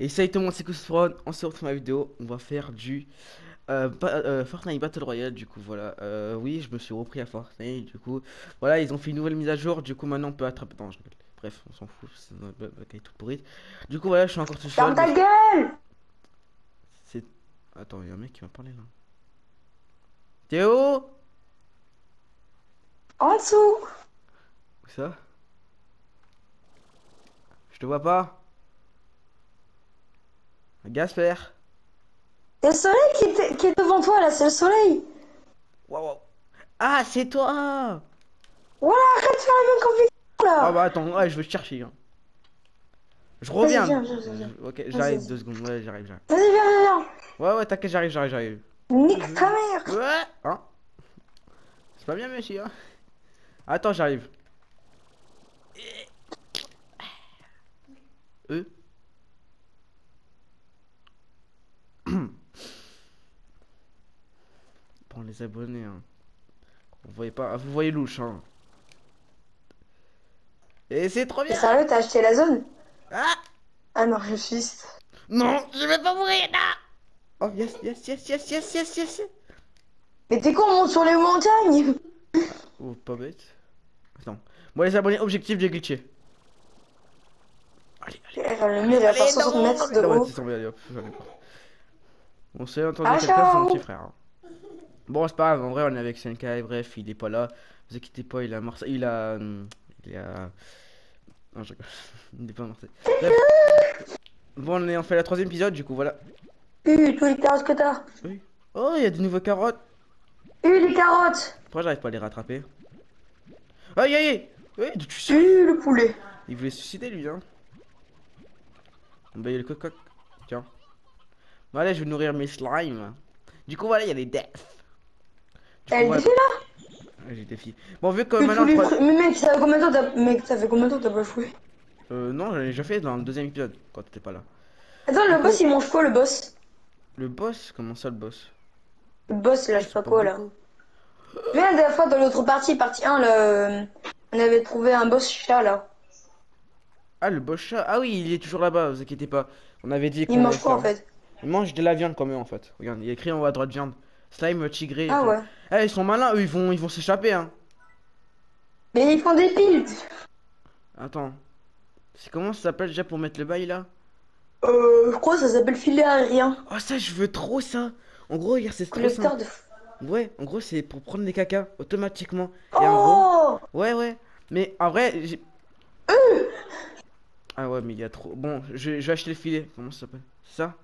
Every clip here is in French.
Et salut tout le monde, c'est Kousfron, on se retrouve dans ma vidéo, on va faire du euh, ba- euh, Fortnite Battle Royale, du coup voilà, euh, oui je me suis repris à Fortnite, du coup, voilà ils ont fait une nouvelle mise à jour, du coup maintenant on peut attraper, non je bref on s'en fout, c'est qui est toute pourrite, du coup voilà je suis encore tout seul, Ferme ta gueule! C'est, attends il y a un mec qui m'a parlé là, Théo! En dessous! Où ça? Je te vois pas Gasper C'est le soleil qui est, qui est devant toi là, c'est le soleil Waouh waouh. Ah c'est toi Voilà, arrête de faire la même compétition là Ah bah attends, ouais, je veux te chercher. hein. Je reviens. viens, viens, viens, viens. Ok, j'arrive vas-y. deux secondes. Ouais, j'arrive, j'arrive. Vas-y, viens, viens, viens Ouais, ouais, t'inquiète, j'arrive, j'arrive, j'arrive. Nique ta mère Ouais, hein C'est pas bien, monsieur. Hein Attends, j'arrive. Eux Les abonnés, hein. Vous voyez pas, vous voyez louche, hein. Et c'est trop bien sérieux, t'as acheté la zone? Ah Ah non, je suis... Non, je vais pas mourir là Oh yes, yes, yes, yes, yes, yes, yes Mais t'es con, on monte sur les montagnes Oh, pas bête. Attends. Bon, les abonnés, objectif, j'ai glitché. Allez, allez. Eh, Allez, 60 non mètres de Non, haut. c'est tombé, allez, hop, ai pas. On s'est entendu Ah, quelqu'un, c'est mon ciao petit frère. hein. Bon, c'est pas grave, en vrai, on est avec Senkai, bref, il est pas là. Vous inquiétez pas, il a Marseille. Il a. hum, Il a. Non, je. Il est pas à Marseille. Bref. Bon, on, est, on fait la troisième épisode, du coup, voilà. Uh, tous les carottes que t'as Oui. Oh, il y a des nouveaux carottes. Uh, les carottes Pourquoi j'arrive pas à les rattraper? Aïe aïe aïe Oui, tu sais. Le poulet Il voulait se suicider lui, hein. Bah, il y a le coq. Tiens. Allez, je vais nourrir mes slimes. Du coup, voilà, il y a les deaths. Elle défie là des filles. Bon, vu que Mais maintenant. le Mais mec, ça fait combien de temps t'as... Mec, ça fait combien de temps t'as pas joué Euh, non, j'en ai déjà fait dans le deuxième épisode quand t'étais pas là. Attends, le boss il mange quoi le boss? Le boss? Comment ça, le boss? Le boss là, je sais pas Pas quoi là. Mais la dernière fois dans l'autre partie, partie 1, là, on avait trouvé un boss chat là. Ah, le boss chat? Ah oui, il est toujours là-bas, vous inquiétez pas. On avait dit Il mange quoi en fait? Il mange de la viande quand même en fait. Regarde, il y a écrit en haut à droite viande. Slime tigré. Ah ouais. Eh, ils sont malins, eux, ils vont ils vont s'échapper, hein. Mais ils font des piles Attends. C'est comment ça s'appelle déjà pour mettre le bail là? Euh, je crois que ça s'appelle filet aérien. Oh ça je veux trop ça En gros regarde c'est trop simple de... Ouais en gros c'est pour prendre les caca automatiquement Et en gros Oh Ouais ouais Mais en vrai j'ai Ah ouais mais il y a trop Bon je, je vais acheter le filet Comment ça s'appelle? Ça?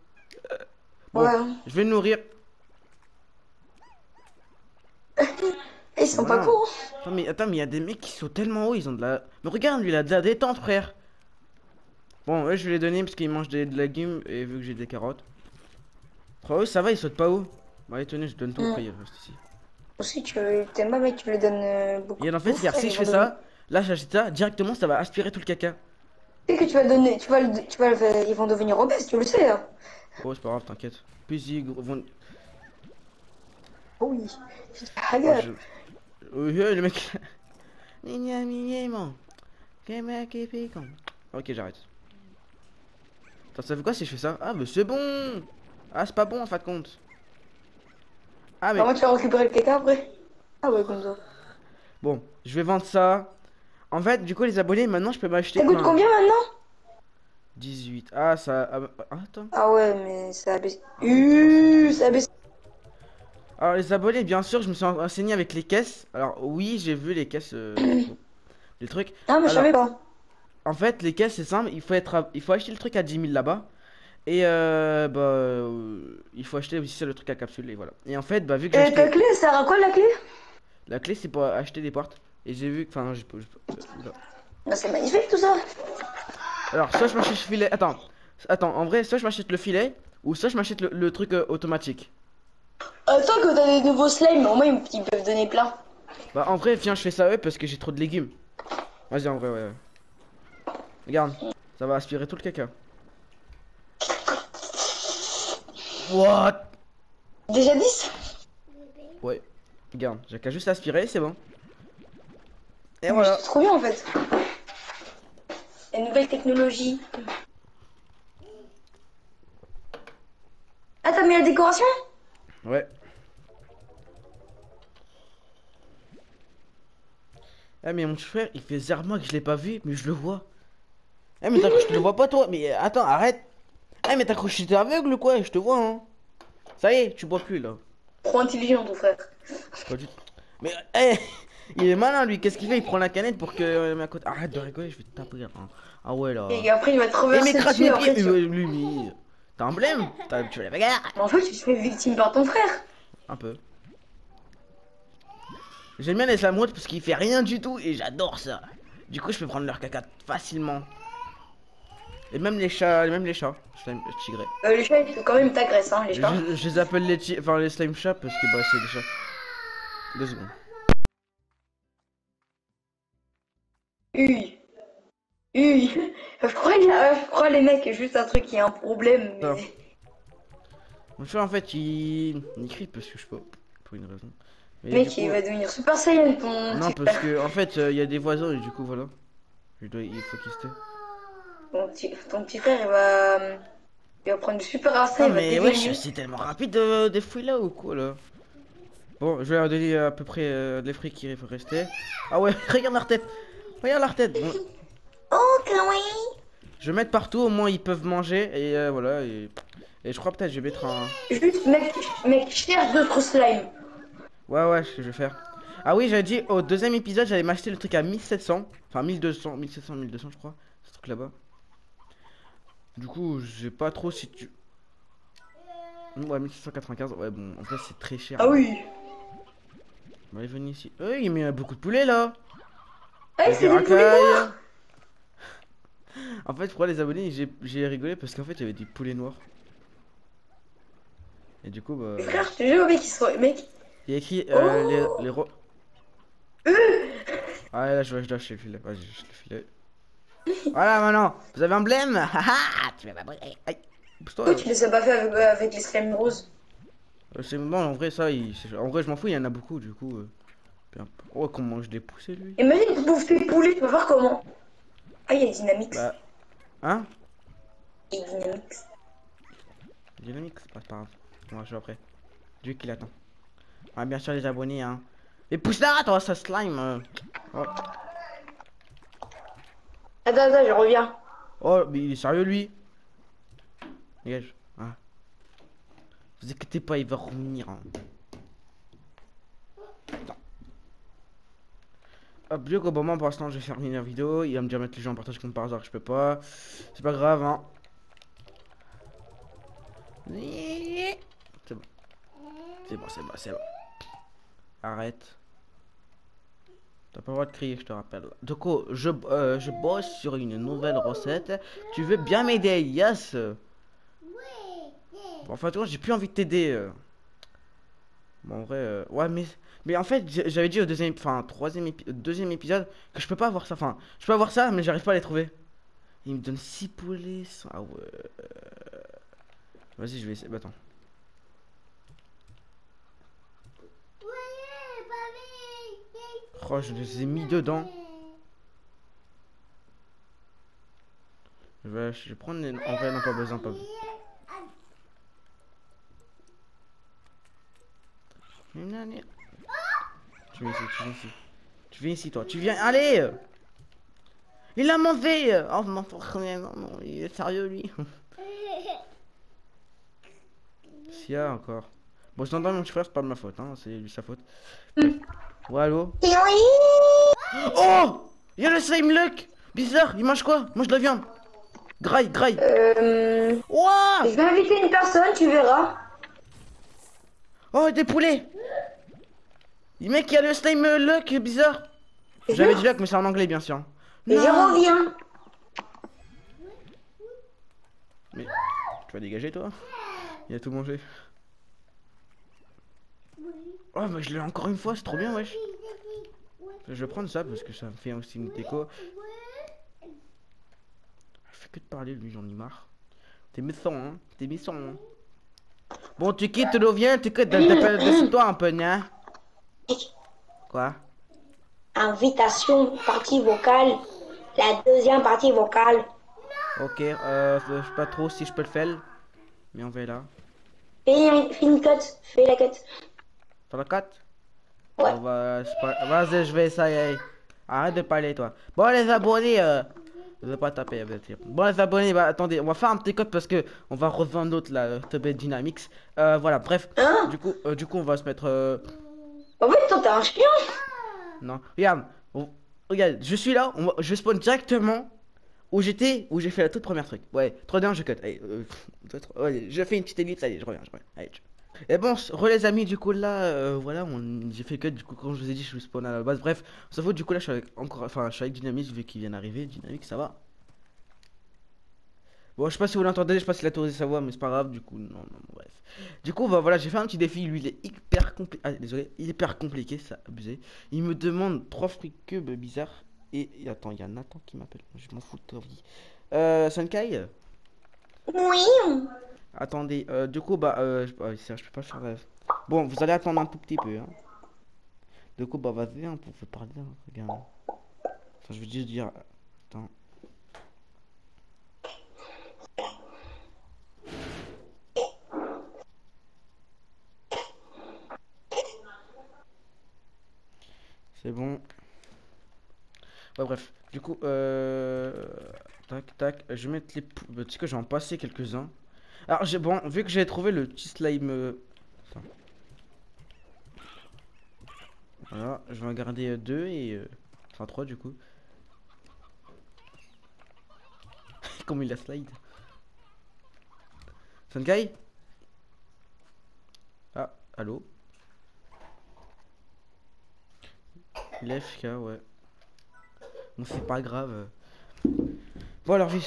Bon Ouais. je vais nourrir Et ils sont pas courts. Attends mais attends mais il y a des mecs qui sont tellement hauts Ils ont de la Mais regarde lui il a de la détente frère Bon ouais je vais les donner parce qu'ils mangent des, de légumes Et vu que j'ai des carottes Oh eux ça va ils sautent pas haut Bon allez tenez je donne tout Mm. après il reste ici Aussi, tu t'aimes pas, mec, tu lui donnes euh, beaucoup. Et en fait, si et je fais ça, là j'achète ça, directement ça va aspirer tout le caca. sais que tu vas donner, tu vas, le- tu vas, le- ils vont devenir obèses, tu le sais. Hein. Oh, c'est pas grave, t'inquiète. Plus ils vont. Oh oui. Oh, je- Oh, yeah, le mec. Ok, j'arrête. Attends, ça fait quoi si je fais ça? Ah, mais c'est bon Ah, c'est pas bon en fin de compte. Ah, mais Comment tu vas récupérer le caca après Ah ouais, comme ça. bon, je vais vendre ça. En fait, du coup, les abonnés, maintenant je peux m'acheter. Ça coûte un- combien maintenant? 18. Ah, ça. ah, bah, ah, attends. Ah ouais, mais ça a baissé. Uh, ça a baissé. Alors les abonnés, bien sûr, je me suis renseigné avec les caisses. Alors oui, j'ai vu les caisses, euh, les trucs. Non, mais je savais pas. En fait, les caisses, c'est simple. Il faut être, à- il faut acheter le truc à 10 000 là-bas. Et euh, bah, euh, il faut acheter aussi le truc à capsule et voilà. Et en fait, bah vu que Et ta acheté clé, ça sert à quoi la clé? La clé, c'est pour acheter des portes. Et j'ai vu, enfin, euh, là. Bah, C'est magnifique tout ça. alors soit je m'achète le filet. Attends, attends. En vrai, soit je m'achète le filet ou soit je m'achète le, le truc euh, que t'as des nouveaux slimes, au moins ils peuvent donner plein. Bah en vrai, viens, je fais ça eux parce que j'ai trop de légumes. Vas-y, en vrai, ouais. ouais. Regarde, ça va aspirer tout le caca. What? Déjà 10 Ouais. Regarde, j'ai qu'à juste aspirer, c'est bon. Et Mais voilà. C'est trop bien en fait. La nouvelle technologie. t'as mis la décoration? Ouais. Eh mais mon frère, il fait zéro que je l'ai pas vu, mais je le vois. Eh mais que je te le vois pas toi Mais euh, attends, arrête. Eh mais que j'étais aveugle ou quoi Je te vois hein. Ça y est, tu bois plus là. Trop intelligent ton frère. Pas du. Mais eh Il est malin lui, qu'est-ce qu'il fait? Il prend la canette pour que euh, ma côte. Arrête de rigoler, je vais te taper. hein. Ah ouais là. Et après il va te Eh reverser mais crache mes pieds, euh, lui, T'as un blême Tu veux la bagarre En fait, tu te fais victime par ton frère. Un peu. J'aime bien les slamoutes parce qu'il fait rien du tout et j'adore ça. Du coup, je peux prendre leur caca facilement. Et même les chats, même les chats, slime tigrés. Euh, les chats, ils quand même t'agressent, hein, les Je, chats. je les appelle les enfin les slime chats parce que bah c'est des chats. Deux secondes. Ui. Ui. Je crois, il y a- je crois les mecs, juste un truc qui a un problème. Mais... Chat en fait il, il crie parce que je sais pas pour une raison. Mais Mec, coup- il va devenir Super Saiyan ton Non parce que en fait euh, il y a des voisins et du coup voilà. Je dois, il faut qu'il se. Ton petit, ton petit frère, il va... Il va prendre du Super Non il va mais wesh, c'est tellement rapide euh, des fruits là ou quoi là? Bon, je vais leur donner à peu près euh, les fruits qui rester. Ah ouais, regarde leur tête Regarde leur tête Bon, Je vais mettre partout, au moins ils peuvent manger et euh, voilà. Et, et je crois peut-être je vais mettre un... Juste, mec, mec, cherche d'autres slimes. Ouais ouais, ce que je vais faire. Ah oui, j'avais dit au deuxième épisode, j'allais m'acheter le truc à 1700. Enfin 1200, 1700, 1200 je crois. Ce truc là-bas. Du coup, je sais pas trop si tu... Ouais, 1795, ouais bon, en vrai c'est très cher. Ah oui Bon, allez, venez ici. Euh, il met beaucoup de poulet là. Ah, c'est des poulets noirs En fait, pour les abonnés, j'ai- rigolé parce qu'en fait, il y avait des poulets noirs. Et du coup, bah, Mais frère, je te jure, mec, ils sont... Mec, il y a écrit euh, Oh. les, les ro- Ah là, je, je dois acheter le filet. Vas-y, je le filet. Voilà, maintenant, vous avez un blême? Haha, Tu vas pas brûler. Aïe. Pousse-toi. pourquoi tu les as pas fait avec, euh, avec les slimes roses Euh, C'est bon, en vrai, ça, il... en vrai, je m'en fous, il y en a beaucoup, du coup. euh. Oh, comment je l'ai poussé, lui? Imagine, tu bouffes tes poulets, tu vas voir comment. Ah, il y a Dynamix. Bah, hein a Dynamix. Dynamique, c'est pas, c'est pas grave. On va jouer après. Dieu qui l'attend. Ah, bien sûr, les abonnés, hein. Mais pousse là, toi, ça slime. euh. Oh. Attends, attends, je reviens. oh, mais il est sérieux, lui? Dégage. Ah. Vous inquiétez pas, il va revenir. hein. Hop, qu'au moment, pour l'instant, je vais terminer la vidéo. Il va me dire mettre les gens en partage comme par hasard, je peux pas. C'est pas grave, hein. C'est bon. C'est bon, c'est bon, c'est bon. Arrête. T'as pas le droit de crier, je te rappelle. Du coup, je, euh, je bosse sur une nouvelle recette. Tu veux bien m'aider, yes Bon, enfin, toi, j'ai plus envie de t'aider. Bon, en vrai, euh, ouais, mais, mais en fait, j'avais dit au deuxième, enfin, troisième, deuxième épisode que je peux pas avoir ça. Enfin, je peux avoir ça, mais j'arrive pas à les trouver. Il me donne 6 poulets. Ah ouais. Vas-y, je vais essayer. Bah, attends. Oh, je les ai mis dedans. Je vais, je vais prendre les... En vrai, non, pas besoin, pas besoin. Tu viens ici, tu viens ici. Tu viens ici, toi. Tu viens... Allez Il a mangé Oh, frère, non, non, il est sérieux, lui. S'il y a encore. Bon, sinon, dans mon petit frère, c'est pas de ma faute, hein. C'est lui sa faute. Ouais, allô? Oh Il y a le slime luck Bizarre, il mange quoi? Mange de la viande Graille, graille Euh... Je vais inviter une personne, tu verras. Oh, des poulets Le mec, il y a le slime luck, bizarre J'avais je- dit luck, mais c'est en anglais, bien sûr. Et je reviens. Mais tu vas dégager, toi? Il a tout mangé. Oh, mais je l'ai encore une fois, c'est trop bien, wesh Je vais prendre ça, parce que ça me fait aussi une déco. Il fait que de parler, lui, j'en ai marre. T'es méchant, hein T'es méchant, hein Bon, tu quittes l'eau, viens, tu quittes, descends-toi un peu, hein Quoi? Invitation, partie vocale. La deuxième partie vocale. Ok, euh, je sais pas trop si je peux le faire, mais on verra. Fais, fais une cote, fais la cote. Sur la 4 Ouais. On va- pas- Vas-y, je vais essayer. Arrête de parler, toi. Bon, les abonnés, euh... je vais pas taper. Bon, les abonnés, bah attendez, on va faire un petit code parce que on va revendre l'autre, là, euh, TB Dynamics. Euh, voilà, bref. Hein? Du coup, euh, du coup, on va se mettre. euh, En fait, toi, t'es un chien. Non, regarde, regarde, je suis là, je spawn directement où j'étais, où j'ai fait la toute première truc. Ouais, 3 d je cut. Allez, euh, je fais une petite ellipse, allez, je reviens, je reviens. Allez, je- Et bon, re les amis, du coup là, euh, voilà, j'ai fait cut, du coup, quand je vous ai dit, je suis spawn à la base. Bref, ça vaut, du coup là, je suis avec, encore, enfin, je suis avec Dynamics vu qu'il vient d'arriver. Dynamics, ça va. Bon, je sais pas si vous l'entendez, je sais pas s'il a autorisé sa voix, mais c'est pas grave, du coup, non, non, bref. Du coup, bah, voilà, j'ai fait un petit défi, lui, il est hyper compliqué, ah, désolé, il est hyper compliqué, ça, abusé. Il me demande 3 fruits cubes bizarres, et, et attends, il y a Nathan qui m'appelle, je m'en fous de ta vie. Euh, Sunkai? Oui. Attendez, euh, du coup, bah, euh, je, ah, je peux pas faire rêve. Bon, vous allez attendre un tout petit peu, hein. Du coup, bah, vas-y, hein, pour vous parler, hein, regarde. Enfin, je veux juste dire, attends. C'est bon. Ouais, bref. Du coup, euh... Tac, tac. Je vais mettre les... bah, tu sais que je vais en passer quelques-uns. Alors, j'ai... Bon, vu que j'ai trouvé le petit slime... euh. Voilà, je vais en garder euh, deux et... euh, Enfin, trois, du coup. Comme il a slide. Sunkai? Ah, allô? Il est FK, ouais. Bon, c'est pas grave. Bon, alors, oui.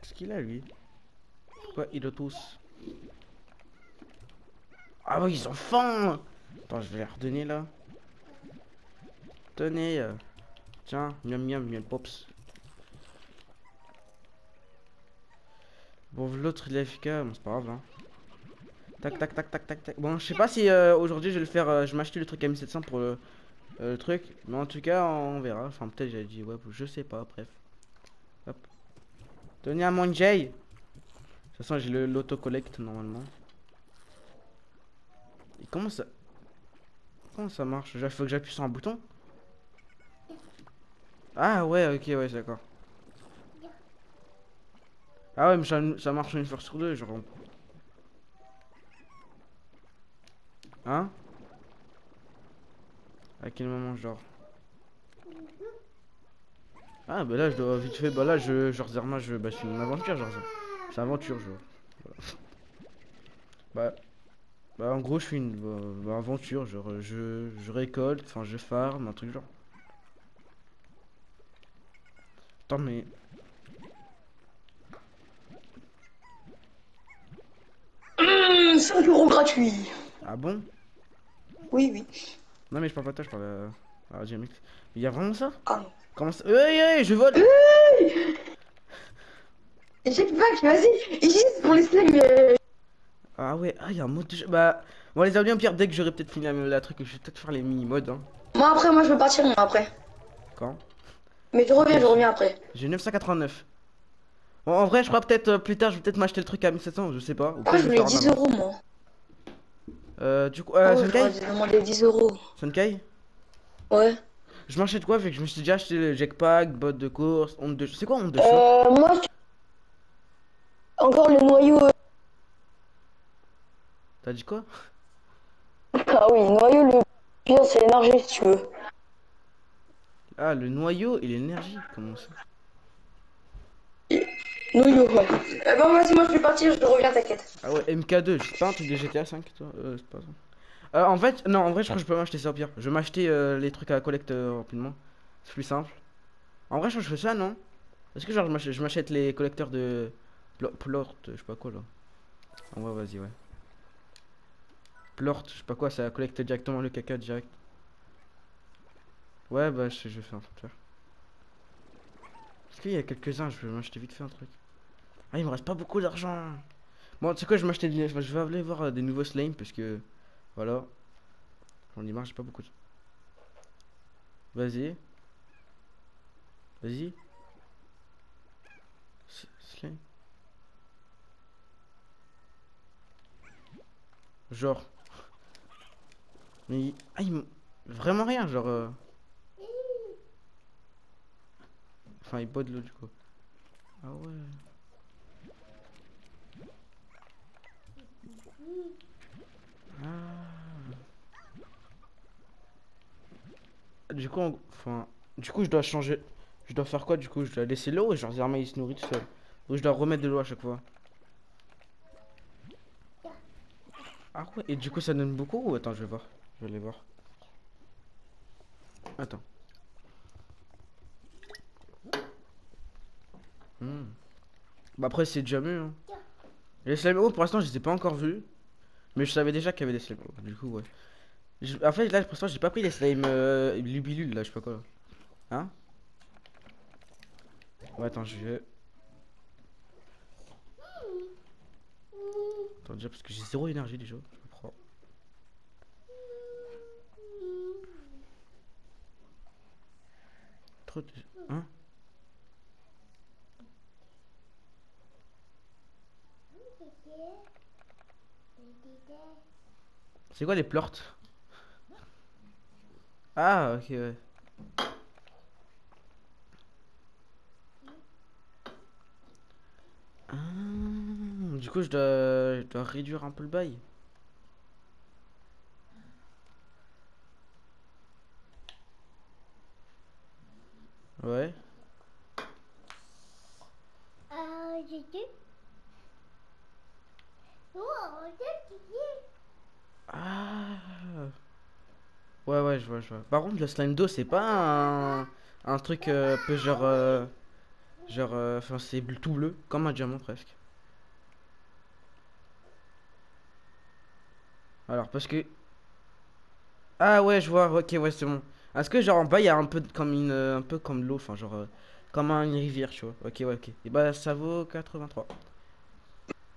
Qu'est-ce qu'il a, lui? Pourquoi il a tous Ah oui, ils ont faim Attends, je vais les redonner, là. Tenez. euh, Tiens, miam miam, miam pops. Bon, l'autre, il FK, c'est pas grave, hein. Tac, tac, tac, tac, tac, tac. Bon, je sais pas si euh, aujourd'hui je vais le faire. euh, je m'acheter le truc M700 pour le, euh, le truc. Mais en tout cas, on verra. Enfin, peut-être j'ai dit, ouais, je sais pas, bref. Hop. Tenez à Jay. De toute façon, j'ai le l'autocollect normalement. Et comment ça. Comment ça marche? Il faut que j'appuie sur un bouton? Ah, ouais, ok, ouais, d'accord. Ah, ouais, mais ça, ça marche une fois sur deux, genre. Hein À quel moment genre Ah bah là je dois vite fait bah là je genre Zerma je bah suis une aventure genre c'est aventure genre. Bah bah en gros je suis une bah, bah, aventure genre je je récolte enfin je farm un truc genre. Attends mais Hum, 5 euros gratuits. Ah bon? Oui, oui. Non mais je parle pas de toi je parle à, à GMX Il y a vraiment ça? Ah non. Comment ça? Hey hey je vole Jetpack, vas-y. C'est pour les slimes. euh, Ah ouais, ah il y a un mode de jeu. Bah, bon les amis, pire, dès que j'aurai peut-être fini la, la truc, je vais peut-être faire les mini-modes. Hein. Moi, après, moi, je veux partir, moi, après. Quand? Mais je reviens, je reviens après. J'ai 989. Bon, en vrai, je crois peut-être euh, plus tard, je vais peut-être m'acheter le truc à 1700, je sais pas. Moi, je voulais vais faire 10 un euros, moi? Euh, du coup, euh, ouais, Sunkai demander 10 euros. Sunkai Ouais. Je m'achète quoi Vu que je me suis déjà acheté le jetpack, bottes de course, onde de. C'est quoi onde de choc Euh, moi, encore le noyau. euh, T'as dit quoi Ah oui, noyau, le pire, c'est l'énergie, si tu veux. Ah, le noyau et l'énergie, comment ça Noyau, ouais. Euh, bon, vas-y, moi, je vais partir, je reviens, t'inquiète. Ah ouais, MK2, c'est pas un truc de GTA 5 toi? Euh, c'est pas ça. Euh, en fait, non, en vrai, je crois que je peux m'acheter ça au pire. Je vais m'acheter euh, les trucs à collecte euh, rapidement. C'est plus simple. En vrai, je crois que je fais ça, non? Est-ce que genre je m'achète- je les collecteurs de Plo- plort, je sais pas quoi là. En vrai, vas-y, ouais. Plort, je sais pas quoi, ça collecte directement le caca direct. Ouais, bah, je, je vais faire un truc. Est-ce qu'il y a quelques-uns, je vais m'acheter vite fait un truc. Ah, il me reste pas beaucoup d'argent. Bon, tu sais quoi, je m'acheter des... Je vais aller voir euh, des nouveaux slimes parce que... Voilà. J'en ai marre, j'ai pas beaucoup de... Vas-y. Vas-y. Slime. Genre. Mais. Ah, il me- Vraiment rien, genre. euh. Enfin, il boit de l'eau du coup. Ah ouais. Ah. Du coup, enfin, du coup, je dois changer. Je dois faire quoi du coup? Je dois laisser l'eau et genre Zerma il se nourrit tout seul. Ou je dois remettre de l'eau à chaque fois? Ah ouais, et du coup ça donne beaucoup ou? Attends, je vais voir. Je vais aller voir. Attends. Bah après c'est déjà mieux. Hein. Les slime eau pour l'instant je les ai pas encore vus. Mais je savais déjà qu'il y avait des slime. Du coup ouais. En fait là pour l'instant j'ai pas pris les slime euh, lubilules là, je sais pas quoi. Hein? Ouais attends je vais. Attends déjà parce que j'ai zéro énergie déjà. Je prends. Trop. Hein? C'est quoi les plortes Ah ok. Ah, du coup je dois... je dois réduire un peu le bail. Ouais. Ah. Ouais, ouais, je vois, je vois. Par contre, le slime d'eau, c'est pas un, un truc euh, peu genre. euh, genre. euh, Enfin, c'est tout bleu, comme un diamant presque. Alors, parce que. Ah, ouais, je vois, ok, ouais, c'est bon. Est-ce que, genre, en bas, il y a un peu comme une. Un peu comme l'eau, enfin, genre. euh, comme un- une rivière, tu vois. Ok, ouais, ok. Et bah, ça vaut 83.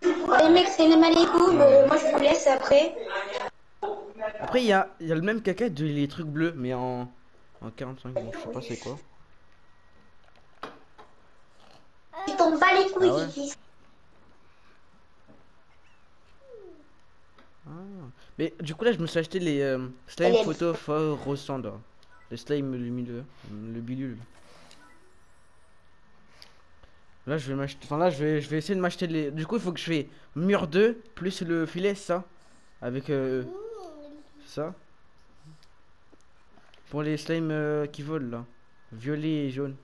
Les mecs, c'est euh, moi, je vous laisse après. Après, il y a, y a le même caca de les trucs bleus, mais en. En 45, bon, je sais pas c'est quoi. Tu t'en bats les couilles, Ah ouais. Ah. Mais du coup là je me suis acheté les euh, slime Elle est- photo for Rosanda. Le slime lumineux, le bilule. Là je vais m'acheter. Enfin là je vais je vais essayer de m'acheter les. Du coup il faut que je fais mur 2 plus le filet, ça Avec euh, ça. Pour les slimes euh, qui volent là. Violet et jaune.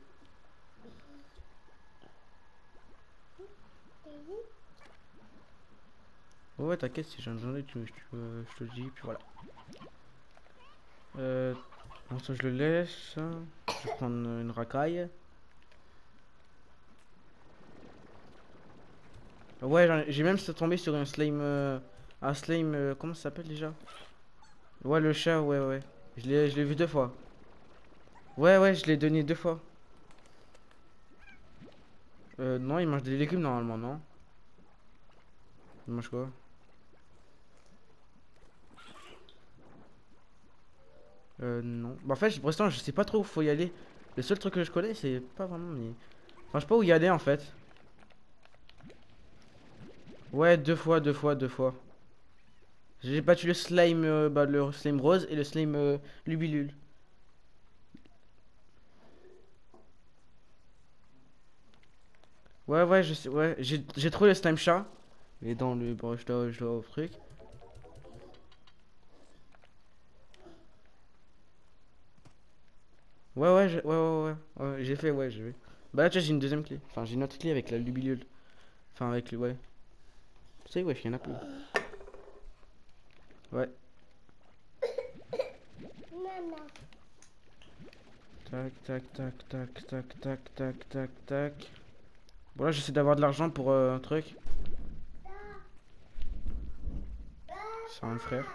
Ouais, t'inquiète, si j'en ai, euh, je te le dis, puis voilà. Euh, je le laisse. Je vais prendre une racaille. Ouais, j'ai même tombé sur un slime. un slime. comment ça s'appelle déjà? Ouais, le chat, ouais, ouais. Je l'ai vu deux fois. Ouais, ouais, je l'ai donné deux fois. Euh, non, il mange des légumes normalement, non? Il mange quoi? Euh, non. Bah, en fait, pour l'instant, je sais pas trop où faut y aller. Le seul truc que je connais, c'est pas vraiment. Mais... Enfin, je sais pas où y aller en fait. Ouais, deux fois, deux fois, deux fois. J'ai battu le slime, euh, bah, le slime rose et le slime euh, lubilule. Ouais, ouais, je sais, ouais. J'ai trouvé le slime chat. Il dans le. Bon, je dois, au truc. Ouais, ouais, ouais, ouais, ouais, ouais, j'ai fait, ouais, j'ai vu. Bah là, tu vois, j'ai une deuxième clé. Enfin, j'ai une autre clé avec la lubilule. Enfin, avec le, ouais. Tu sais, ouais, il y en a plus. Ouais. Tac, tac, tac, tac, tac, tac, tac, tac, tac. Bon, là, j'essaie d'avoir de l'argent pour euh, un truc. C'est un frère.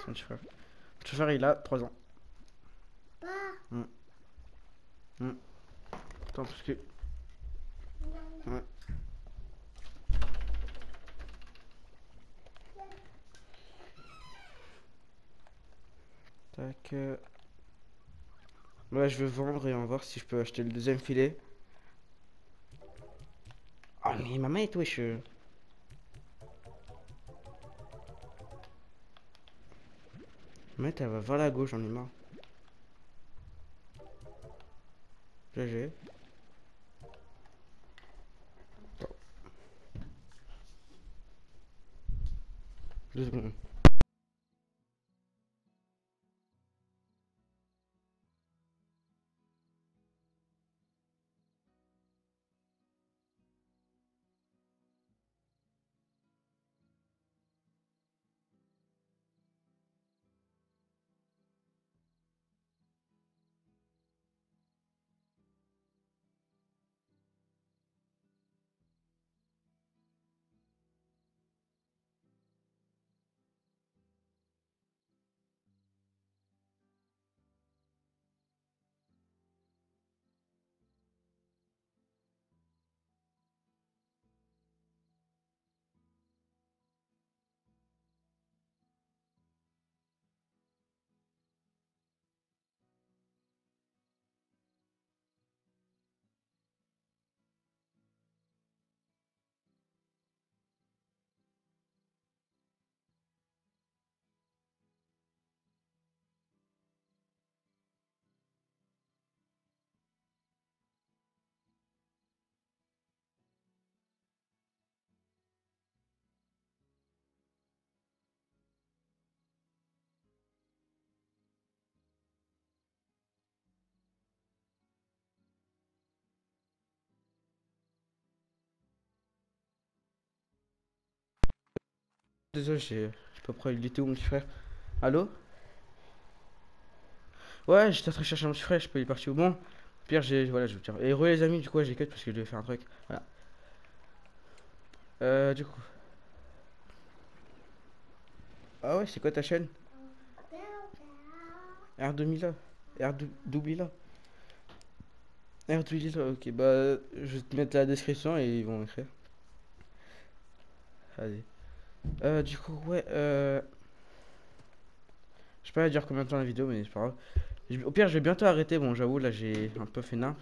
C'est un petit frère. Mon petit frère, il a 3 ans. Hmm. Hmm. Attends, parce que. Ouais. Tac. Ouais, je vais vendre et on voir si je peux acheter le deuxième filet. Ah, mais ma main est wesh. Mec, elle va vers la gauche, j'en ai marre. GG. Deux secondes. Désolé, j'ai pas prêt. Il était où mon petit frère? Allô? Ouais, j'étais en train de chercher mon petit frère, je peux y partir où Bon, pire, j'ai. Voilà, je vous dire. Et re les amis, du coup, j'ai cut parce que je devais faire un truc. Voilà. Euh, du coup. Ah ouais, c'est quoi ta chaîne? R2000 R2000 R2000 ok, bah, je vais te mettre la description et ils vont écrire. Allez. Euh, du coup, ouais, euh... Je sais pas dire combien de temps la vidéo, mais c'est pas grave. Au pire, je vais bientôt arrêter. Bon, j'avoue, là, j'ai un peu fait nimp.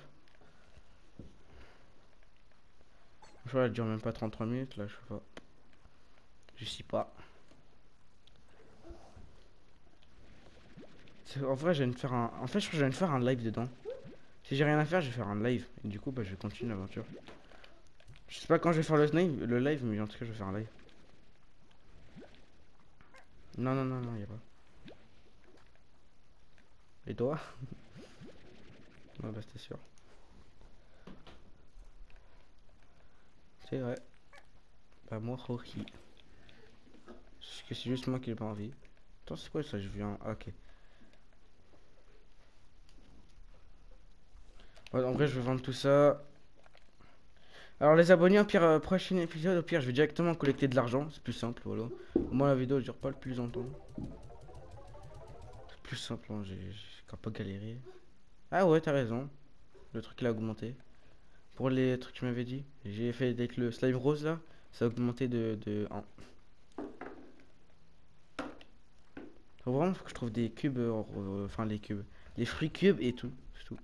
Je vois, elle dure même pas 33 minutes, là, je sais pas. Je sais pas. En vrai, je viens de faire un... En fait, je crois que je viens de faire un live dedans. Si j'ai rien à faire, je vais faire un live. Et du coup, bah, je vais continuer l'aventure. Je sais pas quand je vais faire le le live, mais en tout cas, je vais faire un live. Non, non, non, non, y a pas. Et toi? Ouais, bah, c'était sûr. C'est vrai. Bah, moi, Rocky. Parce que c'est juste moi qui n'ai pas envie. Attends, c'est quoi ça? Je viens. Ah, ok. Ouais, en vrai, je vais vendre tout ça. Alors, les abonnés, au pire, euh, prochain épisode, au pire, je vais directement collecter de l'argent. C'est plus simple, voilà. Au moins, la vidéo, dure pas le plus longtemps. C'est plus simple, hein, j'ai quand pas galéré. Ah ouais, t'as raison. Le truc, il a augmenté. Pour les trucs que tu m'avais dit, j'ai fait avec le slime rose là, ça a augmenté de, de 1. Faut vraiment que je trouve des cubes, enfin les cubes, les fruits cubes et tout, c'est tout.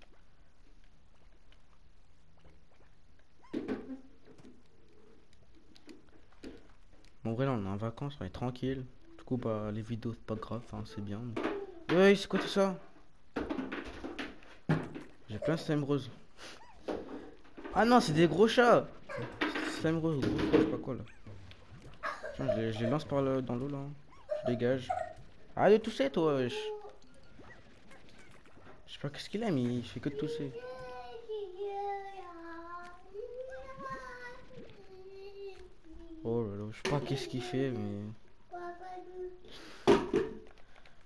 Bon, en vrai, là, on est en vacances, on est tranquille. Du coup, bah, les vidéos, c'est pas grave, hein, c'est bien. mais- c'est quoi tout ça? J'ai plein de slime. Ah non, c'est des gros chats Slime rose, gros je sais pas quoi, là. Tiens, je les, lance par le, dans l'eau, là. Je dégage. Arrête de tousser, toi, wesh. Je sais pas qu'est-ce qu'il a, mais il fait que de tousser. Oh là là, je sais pas qu'est-ce qu'il fait, mais...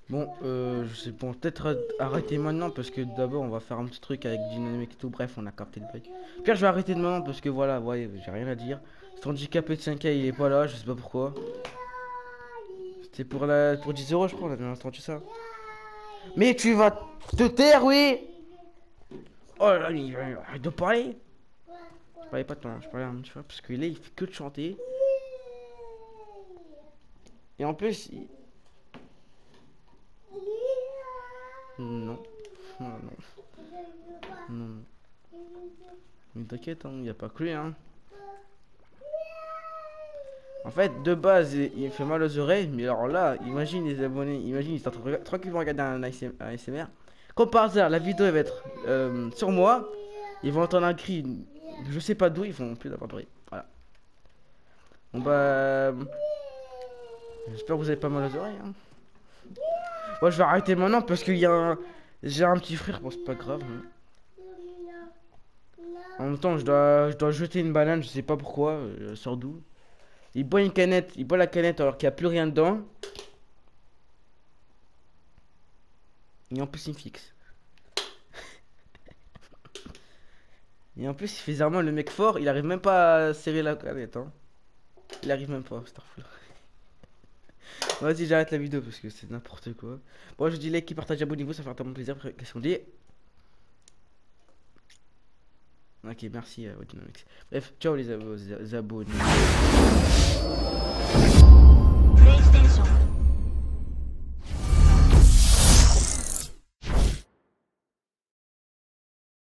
Bon, euh, je sais bon, peut-être arr- arrêter maintenant parce que d'abord on va faire un petit truc avec dynamique et tout. Bref, on a capté le break. Pierre, je vais arrêter de maintenant parce que voilà, ouais, j'ai rien à dire. Cet handicapé de 5K, il est pas là, je sais pas pourquoi. C'était pour la pour 10 euros, je crois, on avait entendu ça. Mais tu vas te taire, oui Oh là là, arrête de parler Je parlais pas de toi, je parlais un petit frère parce que là, il fait que de chanter. Et en plus, il... Non. Non, non. Non. Mais t'inquiète, il n'y a pas que lui, hein. En fait, de base, il, fait mal aux oreilles, mais alors là, imagine les abonnés, imagine, ils sont tranquillement regarder un ASM un ASMR. Comme par hasard, la vidéo va être euh, sur moi, ils vont entendre un cri, je sais pas d'où, ils vont plus d'avoir bruit. Voilà. Bon bah. J'espère que vous avez pas mal aux oreilles. Hein. Moi, je vais arrêter maintenant parce qu'il y a un. J'ai un petit frère, bon, c'est pas grave. hein. En même temps, je dois, je dois jeter une banane, je sais pas pourquoi, euh, sort d'où. Il boit une canette, il boit la canette alors qu'il n'y a plus rien dedans. Et en plus, il me fixe. Et en plus, il fait vraiment le mec fort, il arrive même pas à serrer la canette. Hein. Il arrive même pas, Starful. Vas-y, j'arrête la vidéo parce que c'est n'importe quoi. Bon, je dis like, partage, abonnez-vous, ça fait tellement plaisir. Qu'est-ce qu'on dit? Ok, merci, euh. Bref, ciao les, les abonnés.